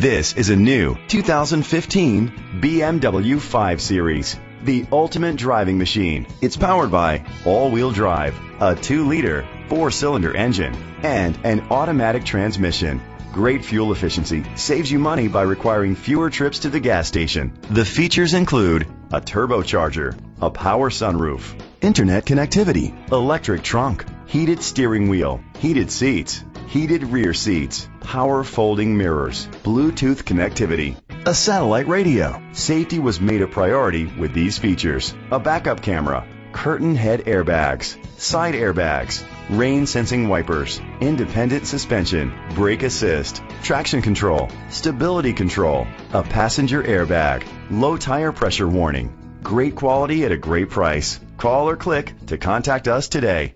This is a new 2015 BMW 5 Series. The ultimate driving machine. It's powered by all-wheel drive, a 2-liter, 4-cylinder engine, and an automatic transmission. Great fuel efficiency saves you money by requiring fewer trips to the gas station. The features include a turbocharger, a power sunroof, internet connectivity, electric trunk, heated steering wheel, heated seats, heated rear seats, power folding mirrors, Bluetooth connectivity, a satellite radio. Safety was made a priority with these features. A backup camera, curtain head airbags, side airbags, rain sensing wipers, independent suspension, brake assist, traction control, stability control, a passenger airbag, low tire pressure warning. Great quality at a great price. Call or click to contact us today.